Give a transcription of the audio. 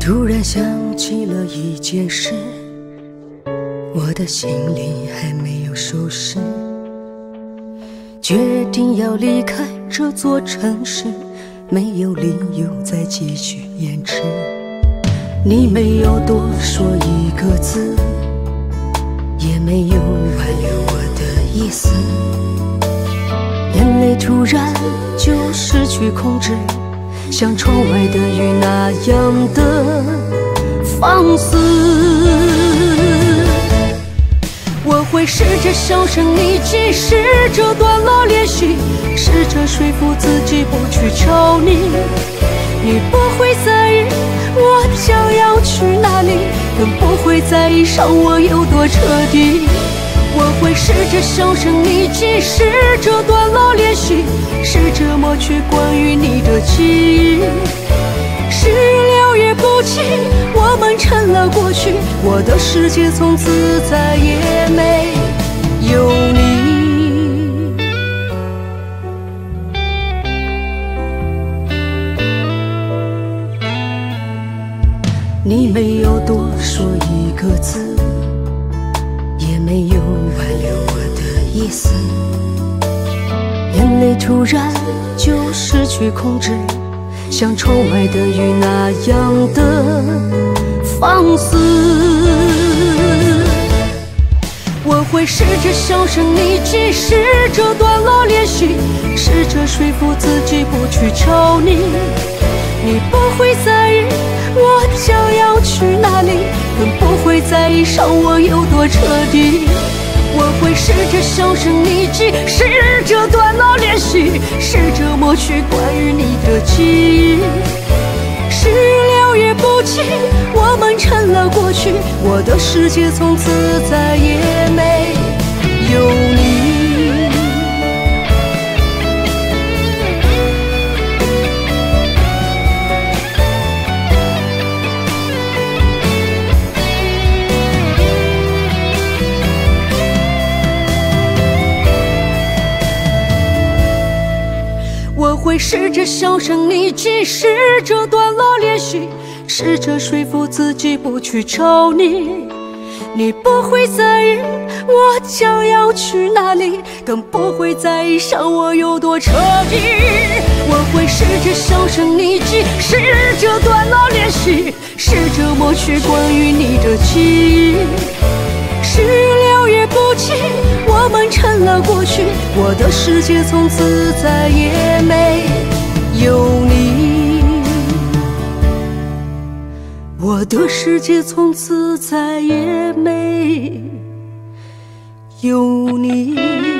突然想起了一件事，我的行李还没有收拾，决定要离开。这座城市，没有理由再继续延迟。你没有多说一个字，也没有挽留我的意思，眼泪突然就失去控制。像窗外的雨那样的放肆，我会试着销声匿迹，试着断了联系，说服自己不去找你。你不会在意我将要去哪里，更不会在意伤我有多彻底。我会试着销声匿迹，试着断了联系，试着抹去关于你的记忆。时日留也不清，我们成了过去，我的世界从此再也没有你。没有多说一个字。也没有挽留我的意思，眼泪突然就失去控制，像窗外的雨那样的放肆。我会试着销声匿迹，试着断了联系，试着说服自己不去找你。你不会在意我将，更不会在意伤我有多彻底。我会试着销声匿迹，试着断了联系，试着抹去关于你的记忆。时日留也不弃，我们成了过去，我的世界从此再也没会试着销声匿迹，试着断了联系，试着说服自己不去找你。你不会在意我将要去哪里，更不会在意伤我有多彻底。我会试着销声匿迹，试着断了联系，试着抹去关于你的记忆。我的世界从此再也没有你。我的世界从此再也没有你。